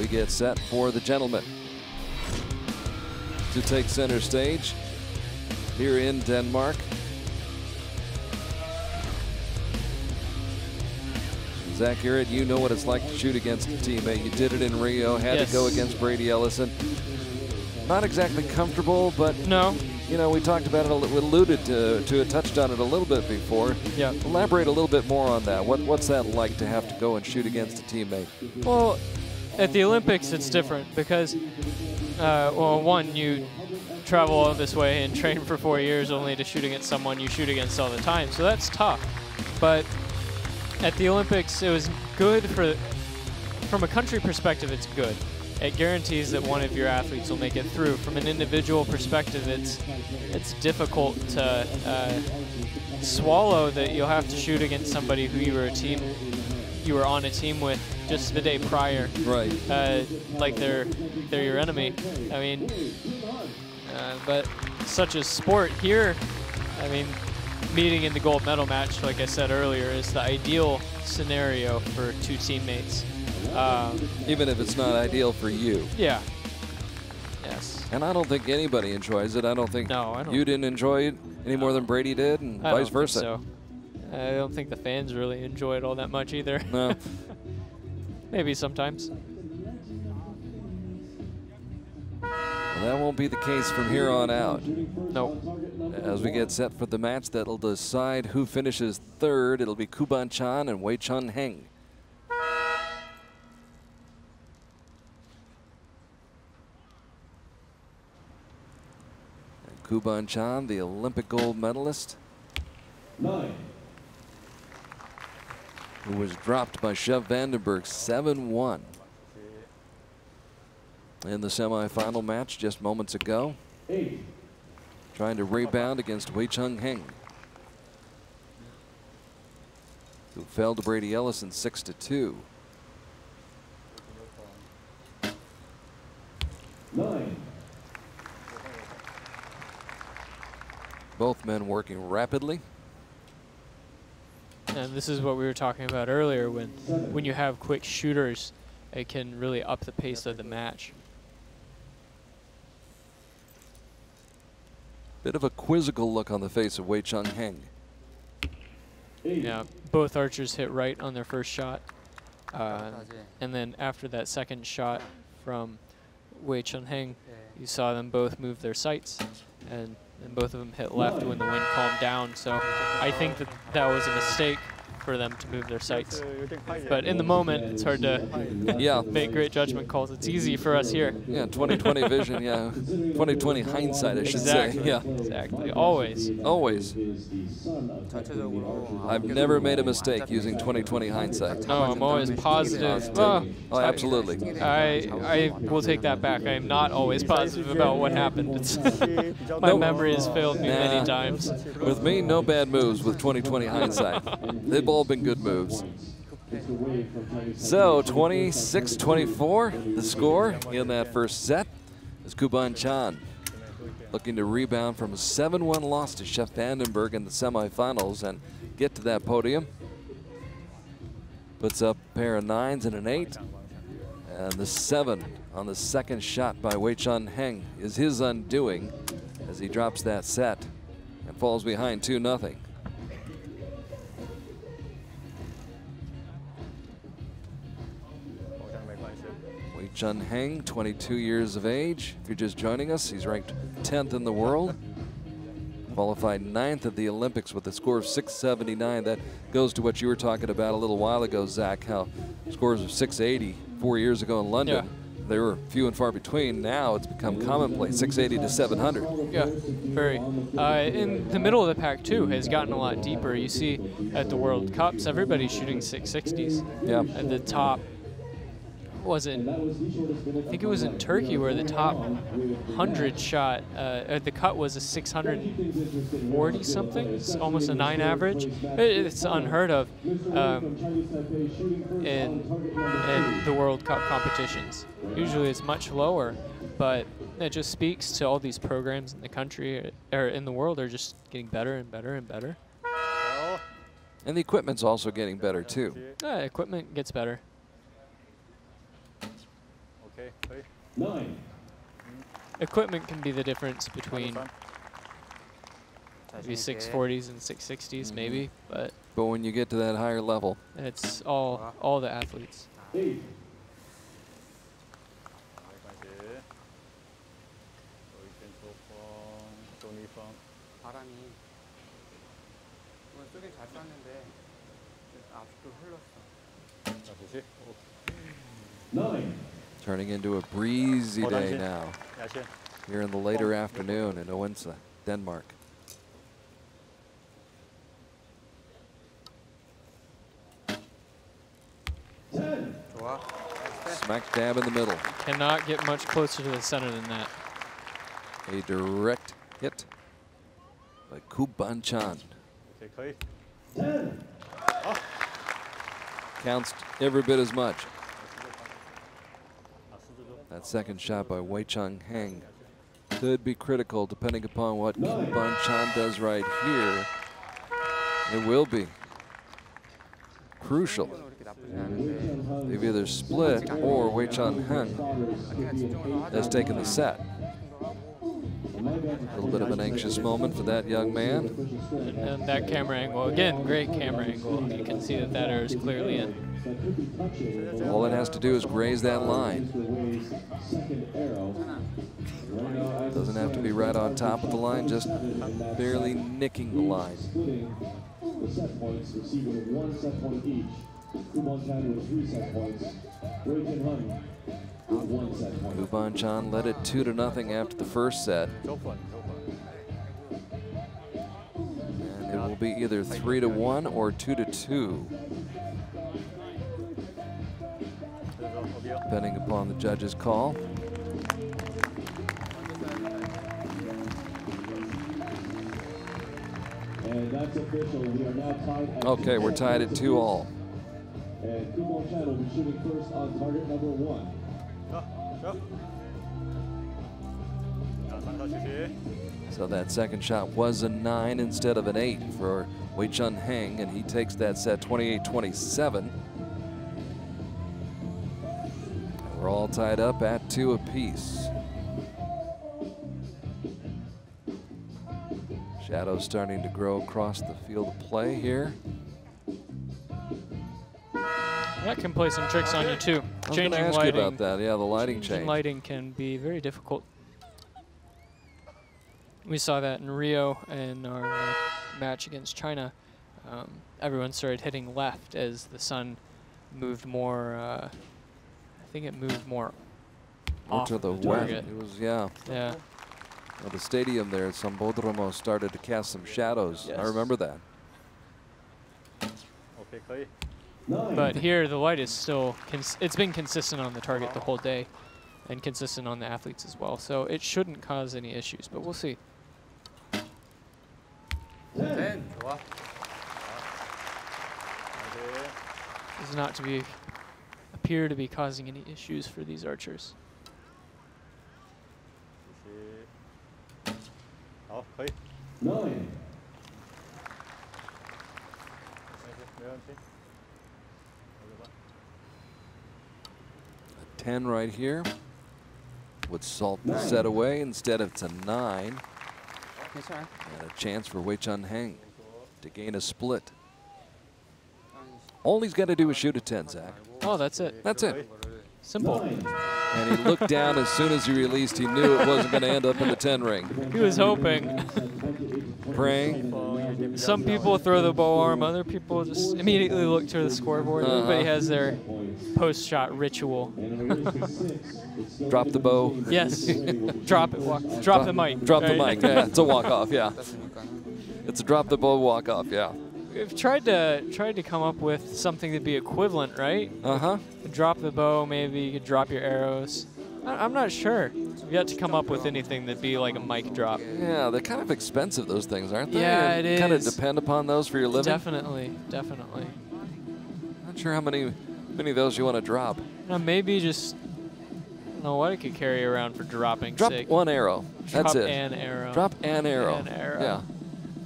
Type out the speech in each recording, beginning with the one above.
we get set for the gentleman to take center stage here in Denmark. Zach Garrett, you know what it's like to shoot against a teammate. You did it in Rio, had Yes. to go against Brady Ellison. Not exactly comfortable, but No. you know, we talked about it, we alluded to, to it, touched on it a little bit before. Yeah. Elaborate a little bit more on that. What, what's that like to have to go and shoot against a teammate? Well, at the Olympics, it's different because, uh, well, one, you travel all this way and train for four years only to shoot against someone you shoot against all the time. So that's tough. But at the Olympics, it was good for, from a country perspective, it's good. It guarantees that one of your athletes will make it through. From an individual perspective, it's it's difficult to uh, swallow that you'll have to shoot against somebody who you were a team, you were on a team with just the day prior Right. uh, like they're they're your enemy. I mean, uh, but such as sport here, I mean, meeting in the gold medal match, like I said earlier, is the ideal scenario for two teammates. Um, Even if it's not ideal for you. yeah. Yes. And I don't think anybody enjoys it. I don't think No, I don't. you didn't enjoy it any more than Brady did, and I vice versa. So. I don't think the fans really enjoy it all that much either. No. Maybe sometimes. Well, that won't be the case from here on out. Nope. As we get set for the match that'll decide who finishes third, it'll be Ku Bonchan and Wei Chun Heng. And Ku Bonchan, the Olympic gold medalist, Nine. Who was dropped by Sjef van den Berg 7-1 in the semifinal match just moments ago. Trying to rebound against Wei Chun Heng. Who fell to Brady Ellison 6 to 2. Nine. Both men working rapidly. And this is what we were talking about earlier when when you have quick shooters, it can really up the pace of the match. Bit of a quizzical look on the face of Wei Chun Heng. Yeah, both archers hit right on their first shot. Uh, and then after that second shot from Wei Chun Heng, you saw them both move their sights, and, and both of them hit left when the wind calmed down. So I think that that was a mistake for them to move their sights. But in the moment, it's hard to yeah. make great judgment calls. It's easy for us here. Yeah, 2020 vision, yeah. 2020 hindsight, I should exactly. say. Yeah. Exactly, always. Always. I've never made a mistake using 2020 hindsight. No, I'm always positive. Oh, oh absolutely. I, I will take that back. I am not always positive about what happened. It's my nope. memory has failed me nah. many times. With me, no bad moves with 2020 hindsight. They both all been good moves. So 26-24, the score in that first set is Ku Bonchan looking to rebound from a 7-1 loss to Sjef van den Berg in the semifinals and get to that podium. Puts up a pair of nines and an eight. And the seven on the second shot by Wei Chun Heng is his undoing as he drops that set and falls behind 2 0. Chun Heng, 22 years of age. If you're just joining us, he's ranked 10th in the world. Qualified ninth at the Olympics with a score of 679. That goes to what you were talking about a little while ago, Zach, how scores of 680 four years ago in London, they were few and far between. Now it's become commonplace, 680 to 700. Yeah, very. Uh, in the middle of the pack too has gotten a lot deeper. You see at the World Cups, everybody's shooting 660s. Yeah. At the top was it? I think it was in Turkey where the top 100 shot. Uh, the cut was a 640 something. It's almost a nine average. It's unheard of um, in in the World Cup competitions. Usually it's much lower, but it just speaks to all these programs in the country or in the world are just getting better and better and better. And the equipment's also getting better too. Uh, equipment gets better. OK，可以。Nine. Equipment can be the difference between maybe 640s and 660s, mm -hmm. maybe, but. But when you get to that higher level, it's all all the athletes. Nine. Turning into a breezy day now here in the later afternoon in Odense, Denmark. Smack dab in the middle. Cannot get much closer to the center than that. A direct hit by Ku Bonchan. Counts every bit as much. That second shot by Wei Chun Heng could be critical depending upon what Kim Bon Chan does right here. It will be crucial. They've either split or Wei Chun Heng has taken the set. A little bit of an anxious moment for that young man. And, and that camera angle, again, great camera angle. You can see that that error is clearly in. All it has to do is graze that line. Doesn't have to be right on top of the line, just barely nicking the line. Ku Bonchan led it 2 to nothing after the first set. And it will be either 3 to 1 or 2 to 2. depending upon the judge's call. We okay, we're tied at two all. And Kumo will be shooting first on target number one. So that second shot was a nine instead of an eight for Wei Chun Heng, and he takes that set 28 27. We're all tied up at two apiece. Shadows starting to grow across the field of play here. That can play some tricks on you too. I was Changing ask lighting, you about that. Yeah, the lighting change. lighting can be very difficult. We saw that in Rio in our uh, match against China. Um, everyone started hitting left as the sun moved more. Uh, I think it moved more. More to the, the west. It was yeah. Yeah. Well, the stadium there, Sambodromo started to cast some shadows. Yes. I remember that. But here, the light is still, it's been consistent on the target the whole day and consistent on the athletes as well. So it shouldn't cause any issues, but we'll see. Ten. This is not to be appear to be causing any issues for these archers. A 10 right here would salt nine. set away. Instead, it's a 9. And a chance for Wei Chun Heng to gain a split. All he's got to do is shoot a 10, Zach. Oh, that's it. That's it. Simple. And he looked down as soon as he released. He knew it wasn't going to end up in the 10 ring. He was hoping. Praying. Some people throw the bow arm. Other people just immediately look to the scoreboard. Uh -huh. Everybody has their post-shot ritual. drop the bow. Yes. drop it. Walk, drop, drop the mic. Drop the mic. yeah, it's a walk-off, yeah. It's a drop the bow walk-off, yeah. We've tried to tried to come up with something to be equivalent, right? Uh huh. Drop the bow, maybe you could drop your arrows. I, I'm not sure. We've yet to come up with anything that'd be like a mic drop. Yeah, they're kind of expensive, those things, aren't they? Yeah, it Kind of depend upon those for your living. Definitely, definitely. Not sure how many many of those you want to drop. Now maybe just I don't know what I could carry around for dropping Drop sake. one arrow. That's Drop it. an arrow. Drop an arrow. An arrow. Yeah.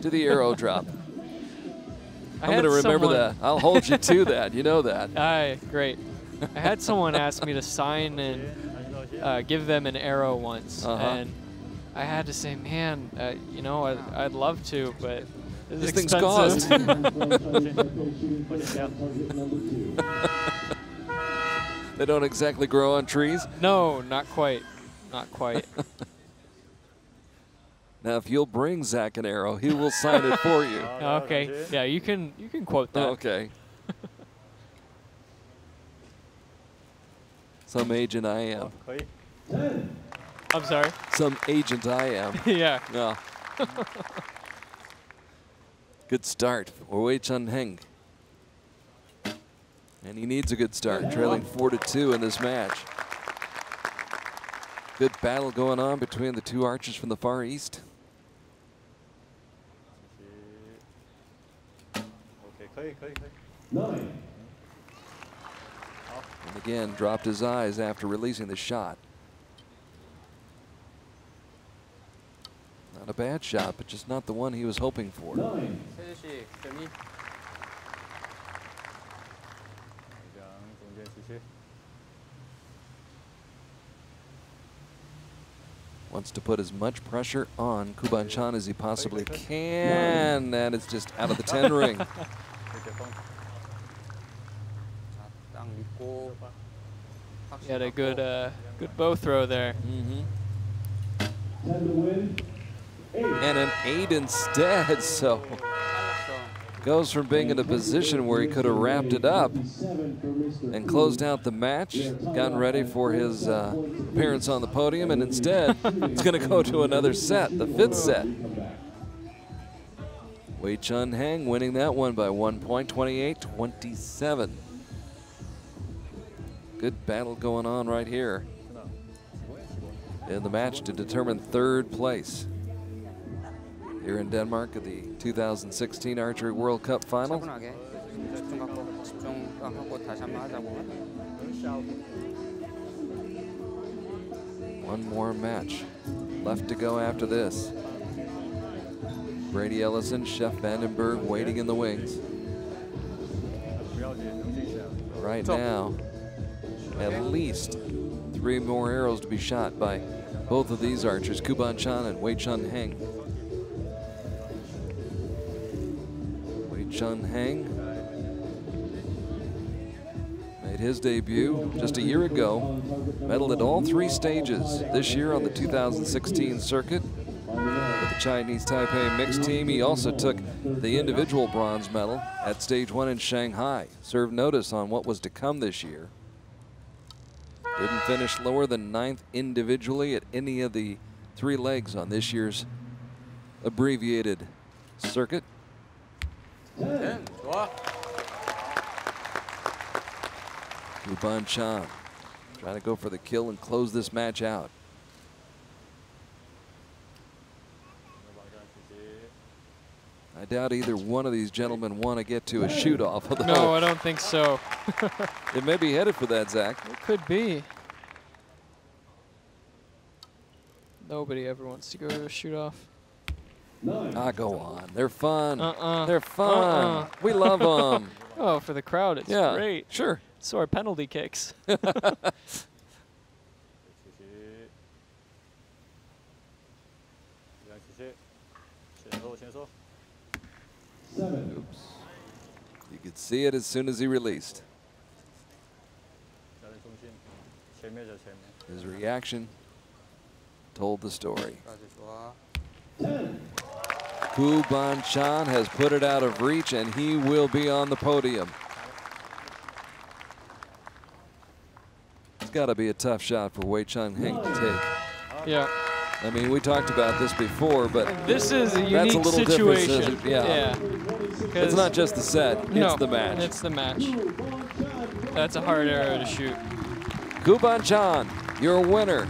Do the arrow drop. I I'm going to remember someone- that. I'll hold you to that. You know that. Aye, great. I had someone ask me to sign and uh, give them an arrow once, Uh-huh. and I had to say, man, uh, you know, I'd, I'd love to, but This it's thing's expensive. Target number two. They don't exactly grow on trees. no, not quite, not quite. Now, if you'll bring Zach an arrow, he will sign it for you. okay, yeah, you can you can quote that. Okay. Some agent I am. 可以，I'm sorry. Some agent I am. yeah. No. good start for Wei Chun Heng. And he needs a good start, trailing 4 to 2 in this match. Good battle going on between the two archers from the Far East. And again, dropped his eyes after releasing the shot. Not a bad shot, but just not the one he was hoping for. Nine. Wants to put as much pressure on Ku Bonchan as he possibly can. and it's just out of the 10 ring. He had a good uh, good bow throw there. Mm -hmm. And an eight instead, so goes from being in a position where he could have wrapped it up and closed out the match, gotten ready for his uh, appearance on the podium, and instead it's going to go to another set, the fifth set. Wei Chun Heng winning that one by one point, 28-27 good battle going on right here in the match to determine third place here in Denmark at the 2016 Archery World Cup Final. One more match left to go after this. Brady Ellison, Sjef van den Berg waiting in the wings. Right now, at least three more arrows to be shot by both of these archers, Ku Bonchan and Wei Chun Heng. Wei Chun Heng made his debut just a year ago, medaled at all three stages this year on the 2016 circuit. With the Chinese Taipei mixed team, he also took the individual bronze medal at stage one in Shanghai. Served notice on what was to come this year. Didn't finish lower than ninth individually at any of the three legs on this year's abbreviated circuit. ten, Ku Bonchan trying to go for the kill and close this match out. I doubt either one of these gentlemen want to get to a shoot off. No, I don't think so. it may be headed for that, Zach. It could be. Nobody ever wants to go to a shoot off. Nine. Ah, go on. They're fun. Uh-uh. They're fun. Uh-uh. We love them. Oh, for the crowd, it's yeah, great. sure. So are penalty kicks. Seven. Oops. You could see it as soon as he released. His reaction told the story. Ku Bonchan has put it out of reach and he will be on the podium. It's got to be a tough shot for Wei Chun Heng to take. Yeah. I mean, we talked about this before, but This is a That's a unique little different, situation. isn't? Yeah. Yeah. it's not just the set, it's no, the match. It's the match. That's a hard arrow to shoot. Ku Bonchan, your winner.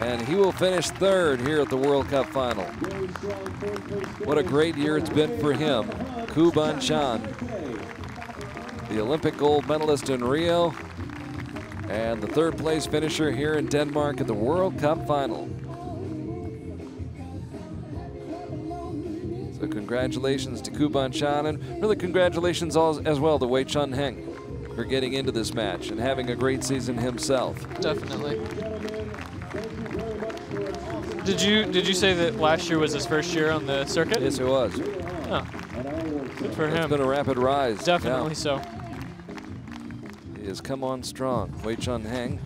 And he will finish third here at the World Cup final. What a great year it's been for him. Ku Bonchan, the Olympic gold medalist in Rio, and the third place finisher here in Denmark at the World Cup final. So congratulations to Ku Bonchan, and really congratulations as as well to Wei Chun Heng for getting into this match and having a great season himself. Definitely. Did you did you say that last year was his first year on the circuit? Yes, it was. Oh, good for It's him. been a rapid rise. Definitely so. He has come on strong. Wei Chun Heng